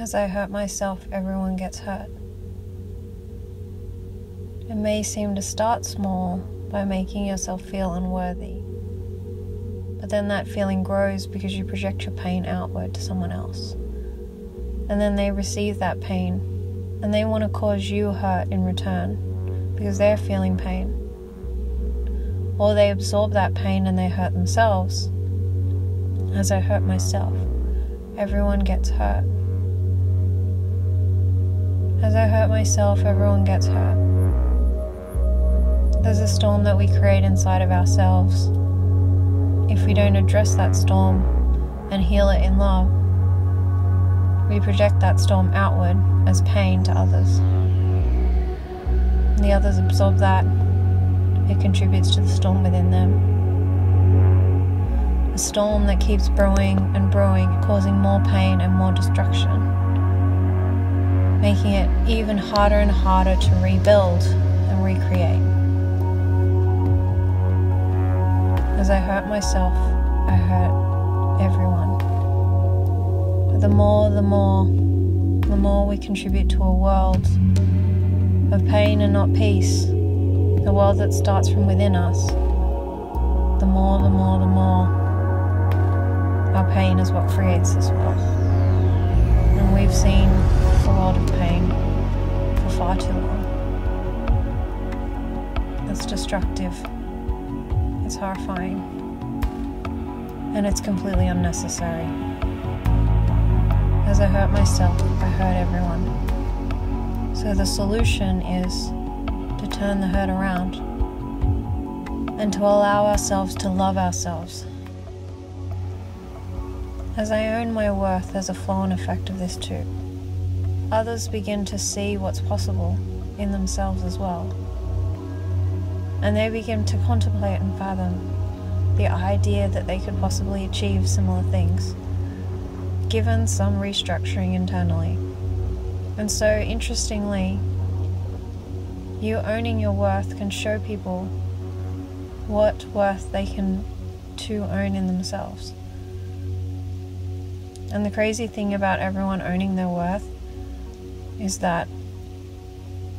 As I hurt myself, everyone gets hurt. It may seem to start small by making yourself feel unworthy, but then that feeling grows because you project your pain outward to someone else. And then they receive that pain and they want to cause you hurt in return because they're feeling pain. Or they absorb that pain and they hurt themselves. As I hurt myself, everyone gets hurt. As I hurt myself, everyone gets hurt. There's a storm that we create inside of ourselves. If we don't address that storm and heal it in love, we project that storm outward as pain to others. The others absorb that, it contributes to the storm within them. A storm that keeps brewing and brewing, causing more pain and more destruction, making it even harder and harder to rebuild and recreate. As I hurt myself, I hurt everyone. But the more, the more, the more we contribute to a world of pain and not peace, the world that starts from within us, the more, the more, the more, our pain is what creates this world. And we've seen a world of destructive, it's horrifying, and it's completely unnecessary. As I hurt myself, I hurt everyone. So the solution is to turn the hurt around and to allow ourselves to love ourselves. As I own my worth, there's a flow and effect of this too. Others begin to see what's possible in themselves as well. And they begin to contemplate and fathom the idea that they could possibly achieve similar things given some restructuring internally. And so, interestingly, you owning your worth can show people what worth they can to own in themselves. And the crazy thing about everyone owning their worth is that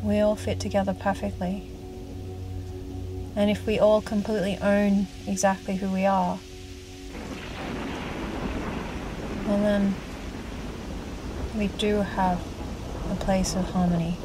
we all fit together perfectly. And if we all completely own exactly who we are, well, then we do have a place of harmony.